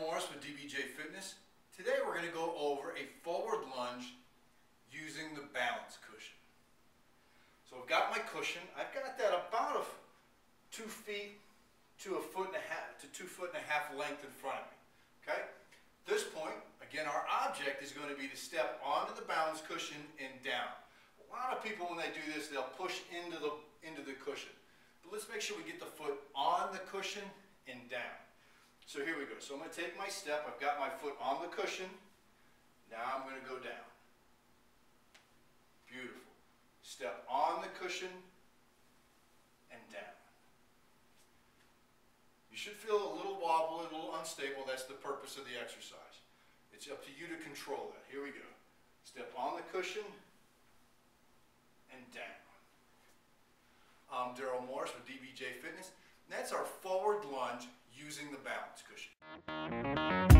Morris with DBJ Fitness. Today we're going to go over a forward lunge using the balance cushion. So I've got my cushion. I've got that about a two feet to a foot and a half to two foot and a half length in front of me. Okay. This point, again, our object is going to be to step onto the balance cushion and down. A lot of people, when they do this, they'll push into the into the cushion. But let's make sure we get the foot on the cushion so here we go. So I'm going to take my step. I've got my foot on the cushion. Now I'm going to go down. Beautiful. Step on the cushion and down. You should feel a little wobble, a little unstable. That's the purpose of the exercise. It's up to you to control that. Here we go. Step on the cushion and down. I'm Darrell Morris with DBJ Fitness. That's our forward lunge using the balance cushion.